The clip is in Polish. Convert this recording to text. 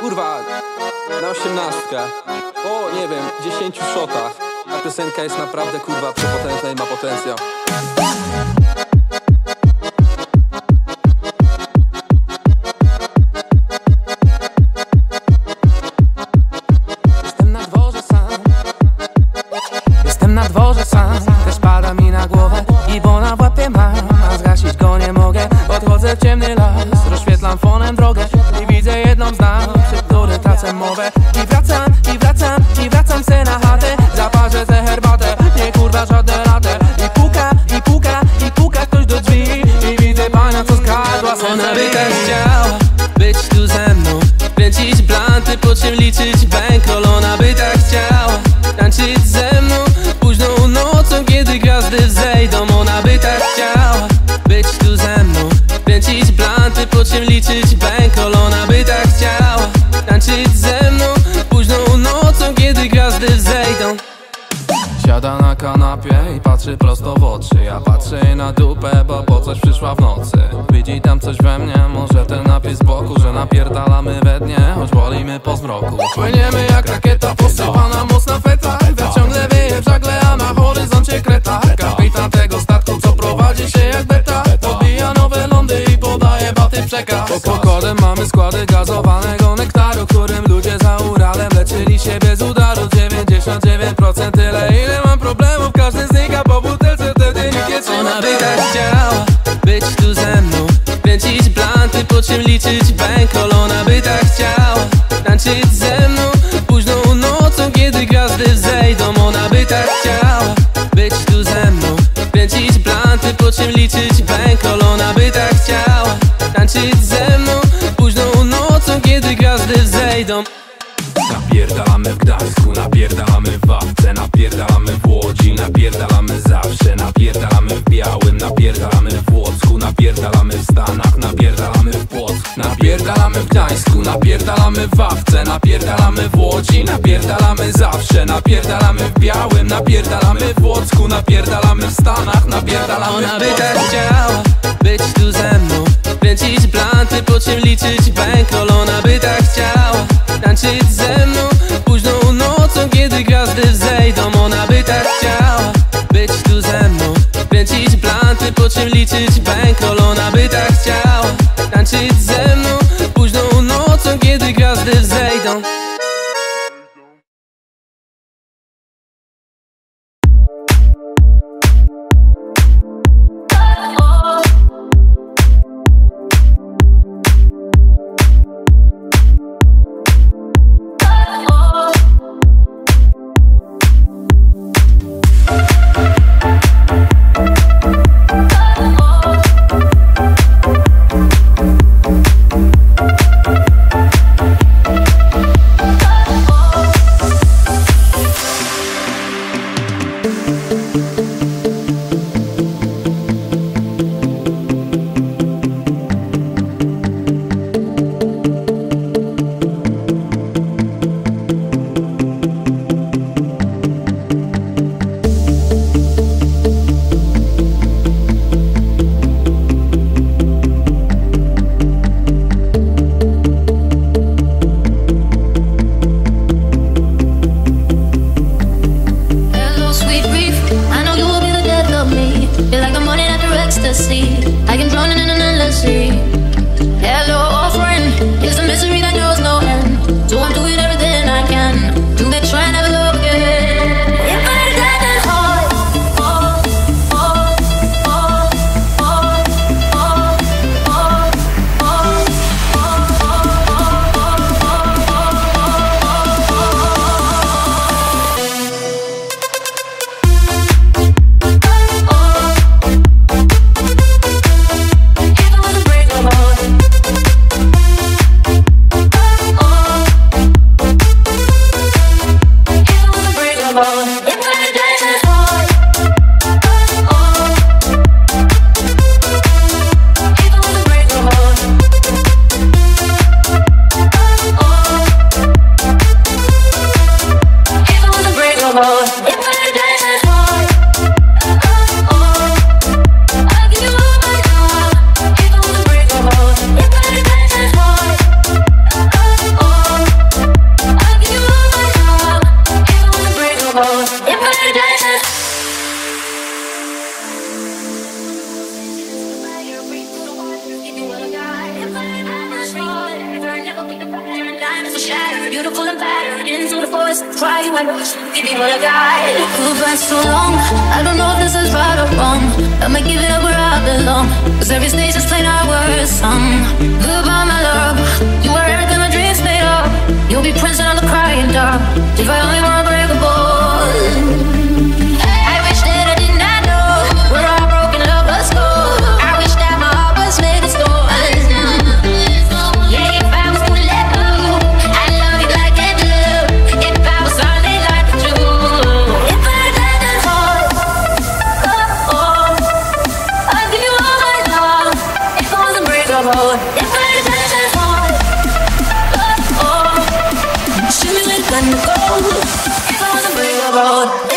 Kurwa, na osiemnastkę. O, nie wiem, dziesięciu szotach. Ta piosenka jest naprawdę, kurwa, przepotężna i ma potencjał. Gwiazdy wzejdą Ona by tak chciała Być tu ze mną. Kręcić blanty, po czym liczyć bankroll Ona by tak chciała Tańczyć ze mną Późną nocą, kiedy gwiazdy wzejdą. Siada na kanapie i patrzy prosto w oczy. Ja patrzę jej na dupę, bo po coś przyszła w nocy. Widzi tam coś we mnie, może ten napis z boku Że napierdalamy we dnie, choć wolimy po zmroku. Płyniemy jak rakieta, posypana mocna feta. Wiatr ciągle wieje w żagle, a na horyzoncie kreta przekaz Pod pokładem mamy składy gazowanego nektaru Którym ludzie za Uralem leczyli się bez udaru. 99% tyle ile mam problemów. Każdy znika po butelce, wtedy nikt nie trzyma Ona by tak chciała być tu ze mną Kręcić blanty, po czym liczyć bankroll Ona by tak chciała tańczyć ze mną. Późną nocą, kiedy gwiazdy wzejdą Ona by tak chciała być tu ze mną Kręcić blanty, po czym liczyć bankroll Ona tak tańczyć ze mną Późną nocą, kiedy gwiazdy wzejdą. Napierdalamy w Gdańsku, napierdalamy w Wapce Napierdalamy w Łodzi, napierdalamy zawsze Napierdalamy w Białym, napierdalamy w Płocku Napierdalamy w Stanach, napierdalamy Napierdalamy w Gdańsku, napierdalamy w Wapce Napierdalamy w Łodzi, napierdalamy zawsze Napierdalamy w Białym, napierdalamy w Płocku Napierdalamy w Stanach, napierdalamy Ona by tak chciała być tu ze mną Kręcić blanty, po czym liczyć bankroll Ona by tak chciała tańczyć ze mną. Późną nocą, kiedy gwiazdy wzejdą Ona by tak chciała być tu ze mną Kręcić blanty, po czym liczyć bankroll Ona by tak chciała tańczyć ze mną wzejdą will shatter, beautiful and battered Into the forest, cry you out, give me what I got. Who burns so long? I don't know if this is right or wrong. I'ma give it up where I belong. Cause every stage is playing our worst song. Goodbye, my love. free abroad.